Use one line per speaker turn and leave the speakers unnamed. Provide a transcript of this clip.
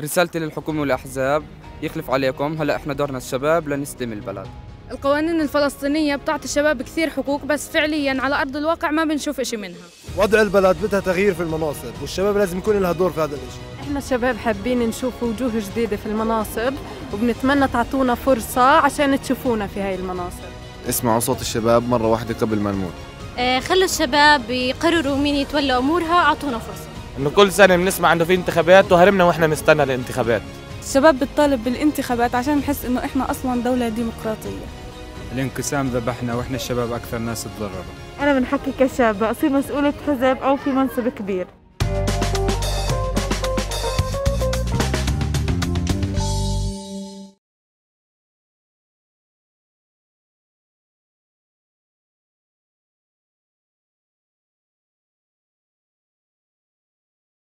رسالتي للحكومة والأحزاب يخلف عليكم. هلا إحنا دورنا الشباب لنستلم البلد.
القوانين الفلسطينية بتعطي الشباب كثير حقوق بس فعليا على أرض الواقع ما بنشوف إشي منها.
وضع البلد بدها تغيير في المناصب والشباب لازم يكون لها دور في هذا الشيء
إحنا الشباب حابين نشوف وجوه جديدة في المناصب وبنتمنى تعطونا فرصة عشان تشوفونا في هاي المناصب.
اسمعوا صوت الشباب مرة واحدة قبل ما نموت.
آه، خلوا الشباب يقرروا مين يتولى أمورها أعطونا فرصة.
إنه كل سنة بنسمع إنه في انتخابات وهربنا وإحنا نستنى الانتخابات.
الشباب بتطالب بالانتخابات عشان نحس إنه إحنا أصلا دولة ديمقراطية.
الانقسام ذبحنا وإحنا الشباب أكثر ناس تضرروا.
أنا بنحكي كشاب أصير مسؤولة حزب أو في منصب كبير.